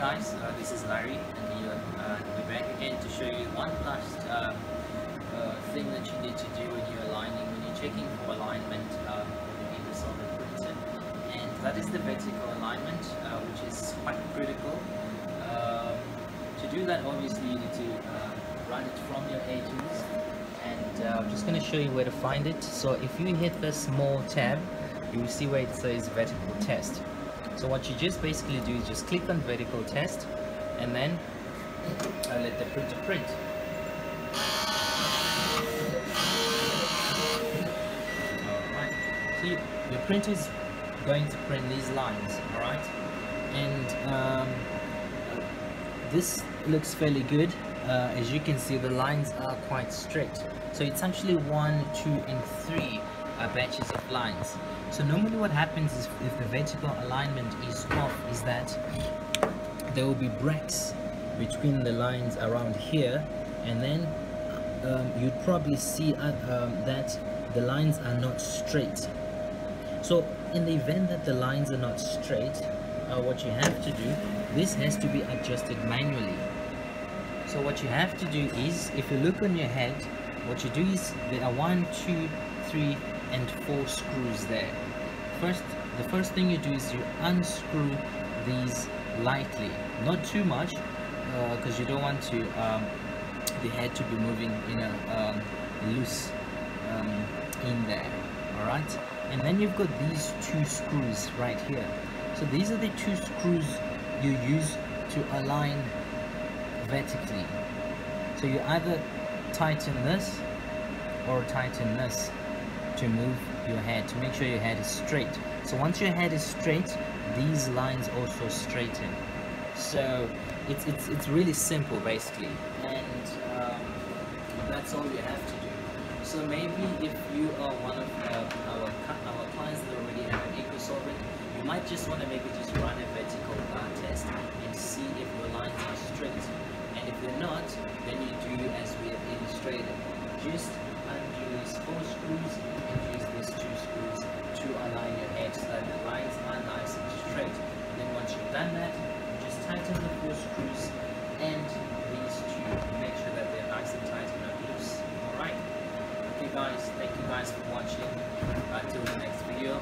guys, uh, this is Larry and here uh, we're back again to show you one last uh, uh, thing that you need to do when you're aligning, when you're checking for alignment in the solvent printer and that is the vertical alignment uh, which is quite critical. Um, to do that obviously you need to uh, run it from your A tools and I'm just going to show you where to find it. So if you hit the small tab you will see where it says vertical test. So what you just basically do is just click on vertical test and then uh, let the printer print. Alright, you, your printer is going to print these lines, alright? And um, this looks fairly good. Uh, as you can see, the lines are quite straight. So it's actually one, two, and three uh, batches of lines. So normally what happens is if the vertical alignment is off is that there will be breaks between the lines around here and then um, you'd probably see uh, um, that the lines are not straight. So in the event that the lines are not straight, uh, what you have to do, this has to be adjusted manually. So what you have to do is, if you look on your head, what you do is there are one, two, three, and four screws there. First, the first thing you do is you unscrew these lightly, not too much, because uh, you don't want to um, the head to be moving in a um, loose um, in there. All right, and then you've got these two screws right here. So these are the two screws you use to align vertically. So you either tighten this or tighten this to move your head to make sure your head is straight. So once your head is straight these lines also straighten. So it's it's, it's really simple basically. And um, that's all you have to do. So maybe if you are one of uh, our, our clients that already have an eco-solvent you might just want to maybe just run a vertical uh, test and see if your lines are straight. And if they're not then you do as we have illustrated. Just guys. Thank you guys for watching. Until the next video,